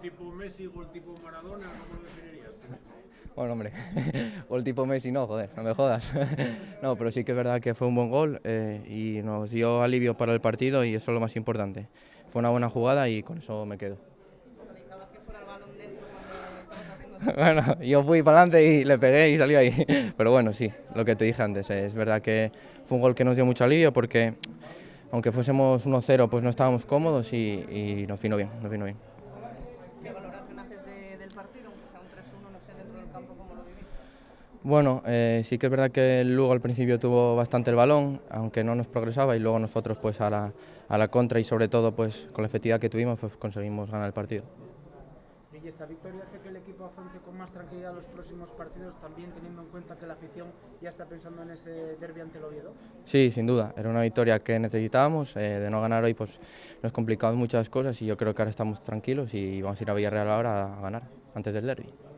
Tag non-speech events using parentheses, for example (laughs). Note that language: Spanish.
tipo Messi, gol tipo Maradona, ¿cómo lo definirías? Bueno, hombre, (laughs) gol tipo Messi no, joder, no me jodas. (laughs) No, pero sí que es verdad que fue un buen gol eh, y nos dio alivio para el partido y eso es lo más importante. Fue una buena jugada y con eso me quedo. Analizabas que fuera el balón dentro cuando estabas haciendo (laughs) Bueno, yo fui para adelante y le pegué y salió ahí. Pero bueno, sí, lo que te dije antes, eh, es verdad que fue un gol que nos dio mucho alivio porque aunque fuésemos 1-0 pues no estábamos cómodos y, y nos vino bien, nos vino bien. ¿Qué valoración haces de- del partido? Aunque sea un 3-1, no sé, dentro del campo, ¿cómo lo viviste? Bueno, eh, sí que es verdad que el Lugo al principio tuvo bastante el balón, aunque no nos progresaba y luego nosotros pues a la, a la contra y sobre todo pues con la efectividad que tuvimos pues conseguimos ganar el partido. Y esta victoria hace que el equipo afronte con más tranquilidad los próximos partidos, también teniendo en cuenta que la afición ya está pensando en ese derbi ante el Oviedo. Sí, sin duda, era una victoria que necesitábamos, eh, de no ganar hoy pues nos complicamos muchas cosas y yo creo que ahora estamos tranquilos y vamos a ir a Villarreal ahora a ganar antes del derby.